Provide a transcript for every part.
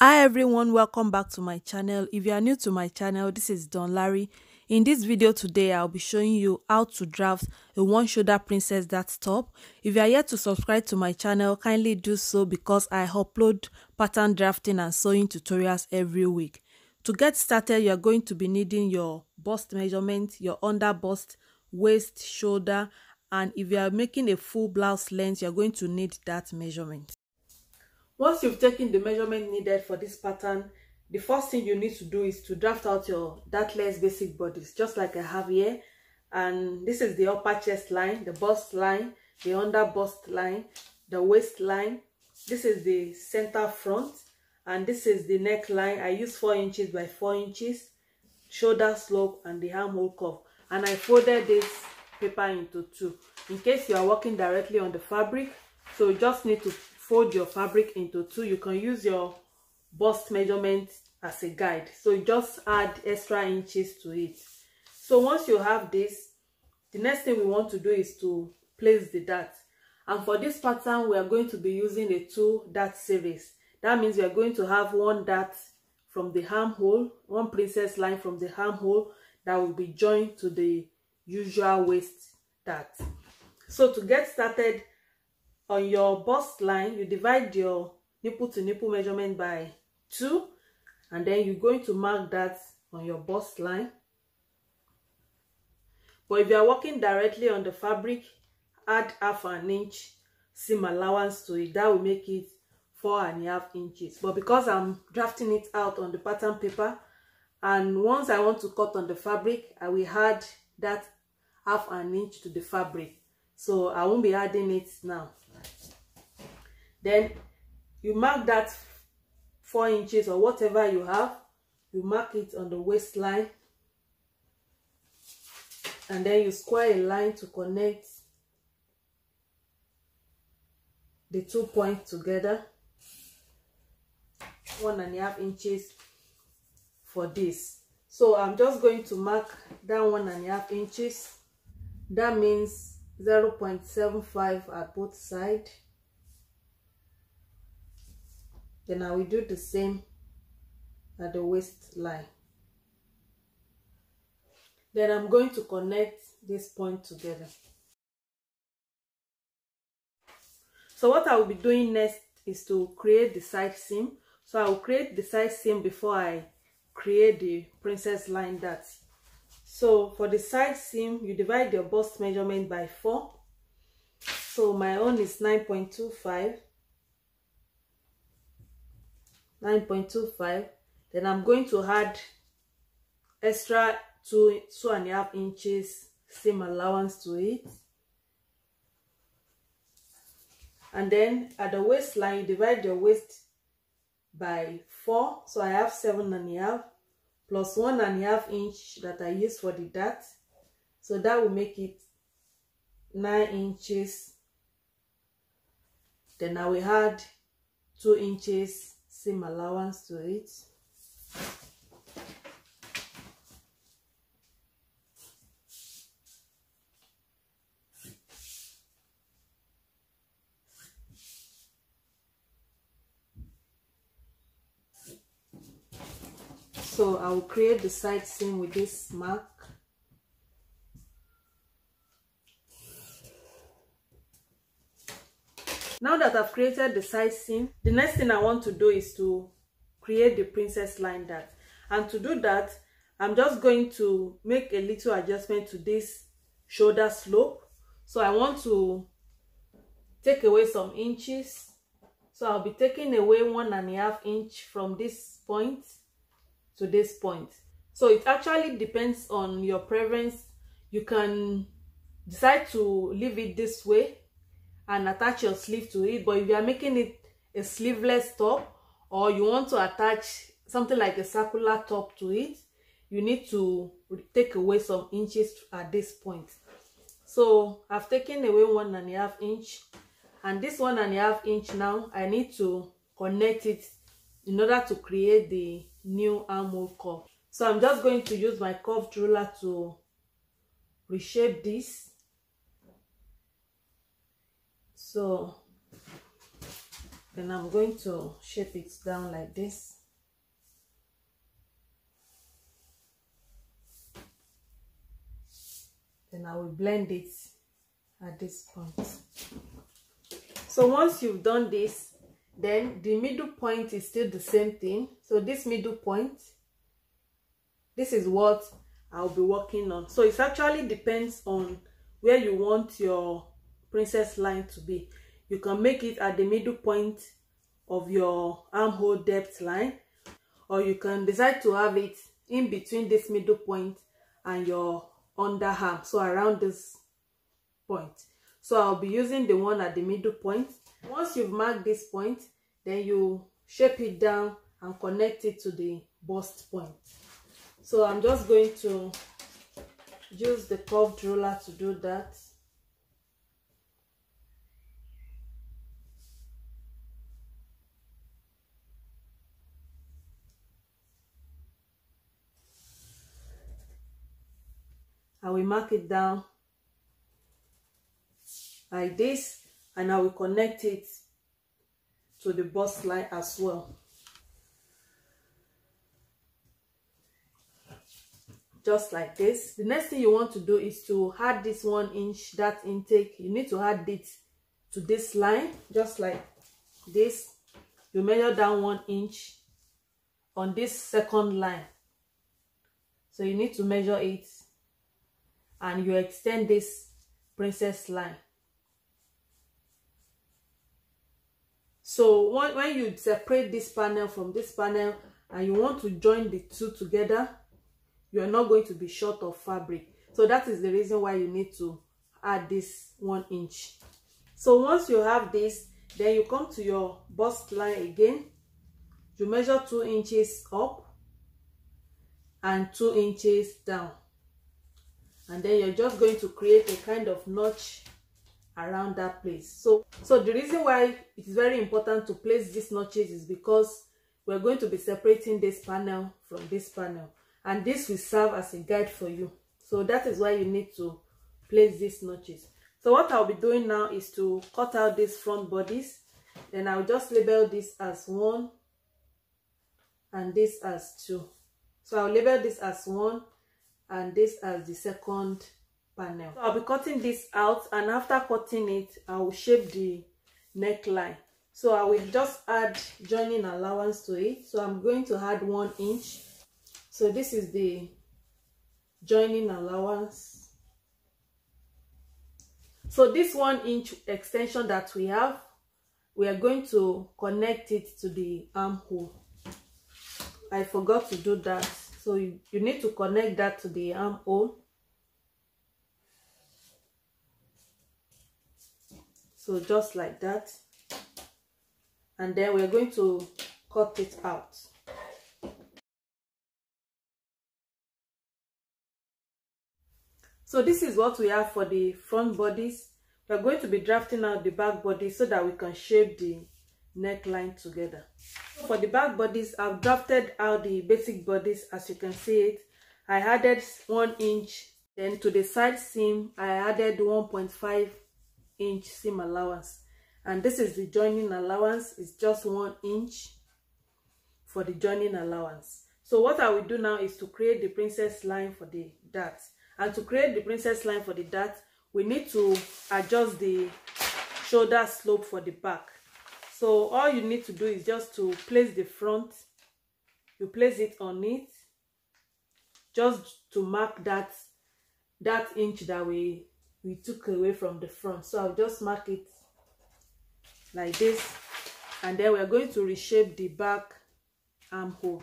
hi everyone. Welcome back to my channel. If you are new to my channel this is don larry. In this video today i'll be showing you how to draft a one shoulder princess dart top. If you are yet to subscribe to my channel kindly do so because i upload pattern drafting and sewing tutorials every week. To get started you are going to be needing your bust measurement your under bust waist shoulder and if you are making a full blouse length you're going to need that measurement once you've taken the measurement needed for this pattern the first thing you need to do is to draft out your dartless basic bodies, just like i have here. And this is the upper chest line the bust line the under bust line the waist line. This is the center front and this is the neckline i use four inches by four inches shoulder slope and the armhole curve. And i folded this paper into two. In case you are working directly on the fabric so you just need to fold your fabric into two. You can use your bust measurement as a guide. So just add extra inches to it. So once you have this the next thing we want to do is to place the dart. And for this pattern we are going to be using a two dart series. That means we are going to have one dart from the armhole one princess line from the armhole that will be joined to the usual waist dart. So to get started on your bust line you divide your nipple to nipple measurement by two and then you're going to mark that on your bust line. But if you are working directly on the fabric add half an inch seam allowance to it. That will make it four and a half inches. But because i'm drafting it out on the pattern paper and once i want to cut on the fabric i will add that half an inch to the fabric. So i won't be adding it now then you mark that four inches or whatever you have you mark it on the waistline. And then you square a line to connect the two points together. One and a half inches for this. So i'm just going to mark that one and a half inches. That means 0 0.75 at both sides then I will do the same at the waistline. Then I'm going to connect this point together. So what I will be doing next is to create the side seam. So I will create the side seam before I create the princess line that. So for the side seam you divide your bust measurement by 4 so my own is 9.25 9.25 then i'm going to add extra two two and a half inches seam allowance to it. And then at the waistline divide your waist by four so i have seven and a half plus one and a half inch that i use for the dart. So that will make it nine inches. Then i will add two inches seam allowance to it. So I will create the side seam with this mark now that I've created the side seam the next thing I want to do is to create the princess line dart and to do that I'm just going to make a little adjustment to this shoulder slope. So I want to take away some inches. So I'll be taking away one and a half inch from this point to this point. So it actually depends on your preference. You can decide to leave it this way and attach your sleeve to it but if you are making it a sleeveless top or you want to attach something like a circular top to it you need to take away some inches at this point. So i've taken away one and a half inch and this one and a half inch now i need to connect it in order to create the new armhole curve so i'm just going to use my curved ruler to reshape this so then I'm going to shape it down like this. Then I will blend it at this point. So once you've done this then the middle point is still the same thing. So this middle point this is what I'll be working on. So it actually depends on where you want your princess line to be. You can make it at the middle point of your armhole depth line or you can decide to have it in between this middle point and your underarm so around this point. So i'll be using the one at the middle point. Once you've marked this point then you shape it down and connect it to the bust point. So i'm just going to use the curved ruler to do that will mark it down like this and I will connect it to the bust line as well. Just like this. The next thing you want to do is to add this one inch, that intake. You need to add it to this line, just like this. You measure down one inch on this second line. So you need to measure it and you extend this princess line. So when, when you separate this panel from this panel and you want to join the two together you are not going to be short of fabric. So that is the reason why you need to add this one inch. So once you have this then you come to your bust line again. You measure two inches up and two inches down and then you're just going to create a kind of notch around that place. So so the reason why it is very important to place these notches is because we're going to be separating this panel from this panel and this will serve as a guide for you. So that is why you need to place these notches. So what i'll be doing now is to cut out these front bodies. Then i'll just label this as one and this as two. So i'll label this as one and this as the second panel. So i'll be cutting this out and after cutting it i will shape the neckline. So i will just add joining allowance to it. So i'm going to add one inch. So this is the joining allowance. So this one inch extension that we have we are going to connect it to the armhole. I forgot to do that so you, you need to connect that to the armhole so just like that. And then we're going to cut it out. So this is what we have for the front bodies. We're going to be drafting out the back body so that we can shape the neckline together. For the back bodies i've drafted out the basic bodies as you can see it. I added one inch. Then to the side seam i added 1.5 inch seam allowance. And this is the joining allowance. It's just one inch for the joining allowance. So what i will do now is to create the princess line for the dart. And to create the princess line for the dart we need to adjust the shoulder slope for the back so all you need to do is just to place the front. You place it on it just to mark that that inch that we we took away from the front. So i'll just mark it like this and then we're going to reshape the back armhole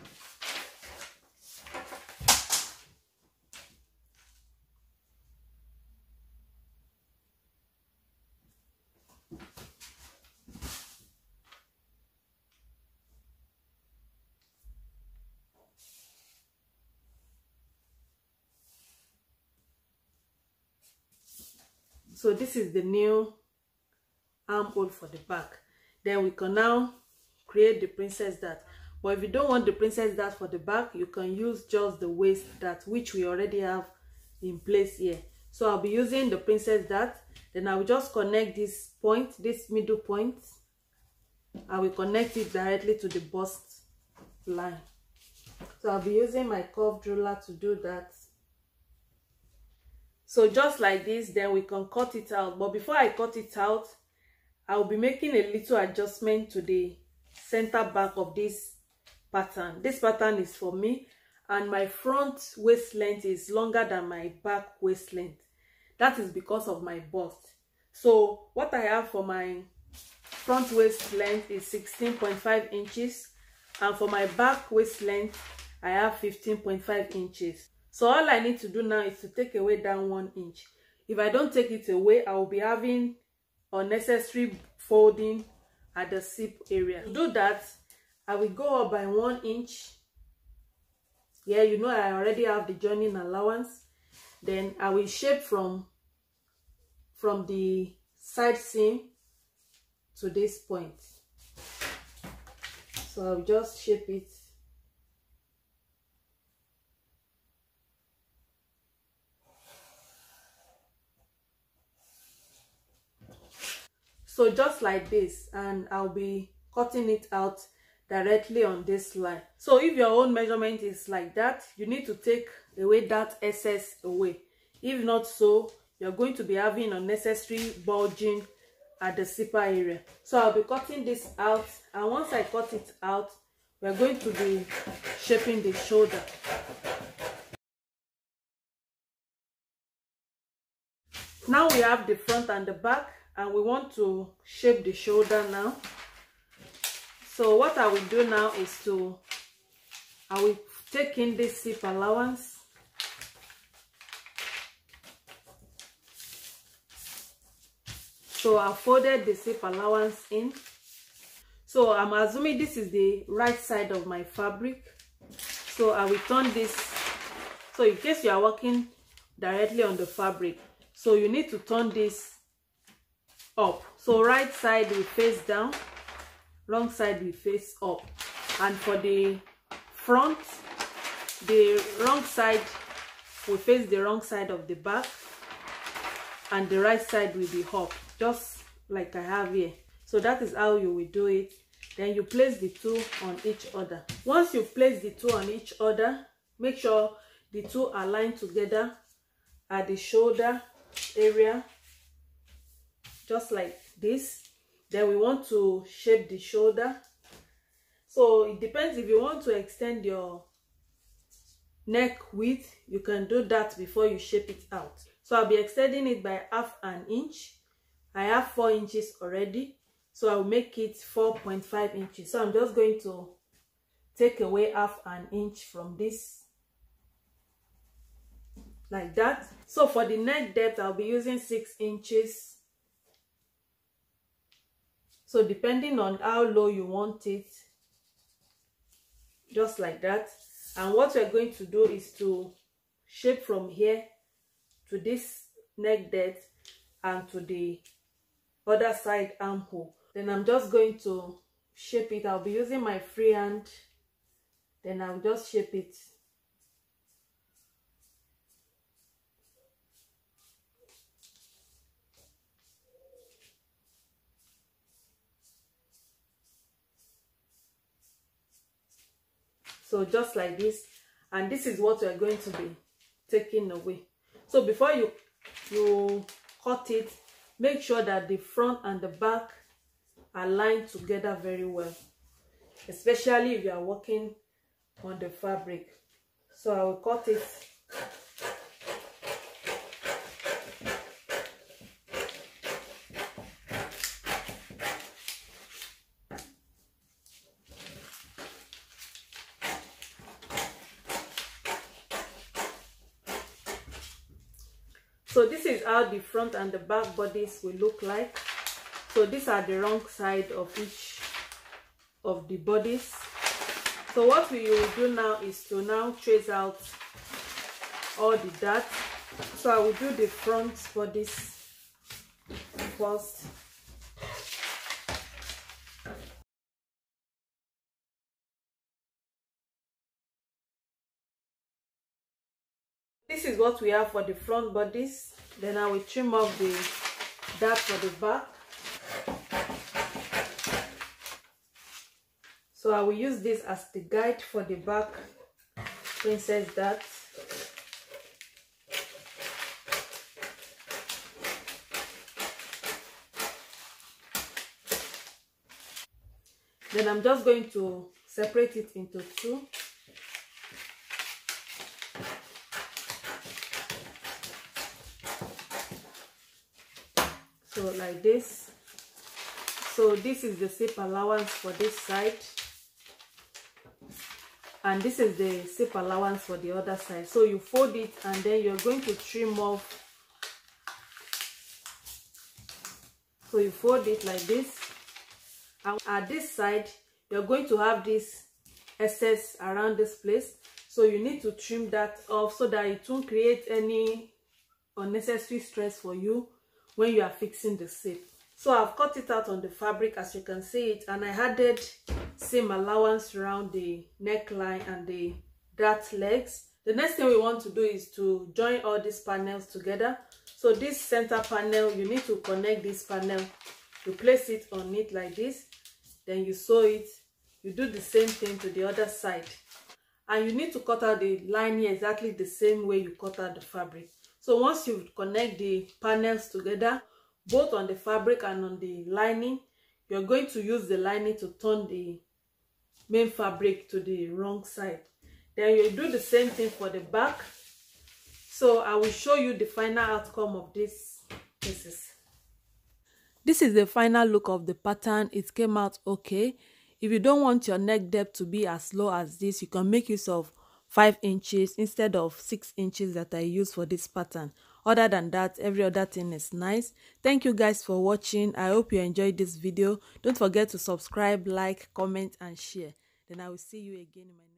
so this is the new armhole for the back. Then we can now create the princess dart but if you don't want the princess dart for the back you can use just the waist dart which we already have in place here. So i'll be using the princess dart then i will just connect this point this middle point. I will connect it directly to the bust line. So I'll be using my curved ruler to do that so just like this then we can cut it out. But before I cut it out I'll be making a little adjustment to the center back of this pattern. This pattern is for me. And my front waist length is longer than my back waist length that is because of my bust. So what I have for my front waist length is 16.5 inches. And for my back waist length I have 15.5 inches so all I need to do now is to take away down one inch. If I don't take it away I will be having unnecessary folding at the zip area. To do that I will go up by one inch. Yeah you know I already have the joining allowance. Then I will shape from from the side seam to this point. So I'll just shape it so just like this and I'll be cutting it out directly on this line. So if your own measurement is like that you need to take away that excess away. If not so you're going to be having unnecessary bulging at the zipper area. So i'll be cutting this out and once i cut it out we're going to be shaping the shoulder. Now we have the front and the back and we want to shape the shoulder now. So what i will do now is to i will take in this zip allowance. So i folded the zip allowance in. So i'm assuming this is the right side of my fabric. So i will turn this so in case you are working directly on the fabric so you need to turn this up. So right side will face down wrong side will face up. And for the front the wrong side will face the wrong side of the back and the right side will be up just like I have here. So that is how you will do it. Then you place the two on each other. Once you place the two on each other make sure the two align together at the shoulder area just like this. Then we want to shape the shoulder. So it depends if you want to extend your neck width you can do that before you shape it out. So i'll be extending it by half an inch. I have four inches already so i'll make it 4.5 inches. So i'm just going to take away half an inch from this like that. So for the neck depth i'll be using six inches so depending on how low you want it just like that. And what we're going to do is to shape from here to this neck depth and to the other side armhole. Then i'm just going to shape it. I'll be using my free hand. Then i'll just shape it so just like this and this is what we're going to be taking away. So before you you cut it make sure that the front and the back are lined together very well especially if you are working on the fabric. So i will cut it so this is how the front and the back bodies will look like. So these are the wrong side of each of the bodies. So what we will do now is to now trace out all the dots so i will do the front bodies first is what we have for the front bodies. Then i will trim off the dart for the back. So i will use this as the guide for the back princess dart. Then i'm just going to separate it into two like this. So this is the zip allowance for this side. And this is the zip allowance for the other side. So you fold it and then you're going to trim off. So you fold it like this. And at this side you're going to have this excess around this place. So you need to trim that off so that it won't create any unnecessary stress for you when you are fixing the zip so i've cut it out on the fabric as you can see it and i added seam allowance around the neckline and the dart legs. The next thing we want to do is to join all these panels together. So this center panel you need to connect this panel. You place it on it like this then you sew it. You do the same thing to the other side. And you need to cut out the lining exactly the same way you cut out the fabric so once you connect the panels together both on the fabric and on the lining you're going to use the lining to turn the main fabric to the wrong side. Then you do the same thing for the back. So i will show you the final outcome of these pieces this is the final look of the pattern. It came out okay. If you don't want your neck depth to be as low as this you can make use of 5 inches instead of 6 inches that I use for this pattern. Other than that, every other thing is nice. Thank you guys for watching. I hope you enjoyed this video. Don't forget to subscribe, like, comment and share. Then I will see you again in my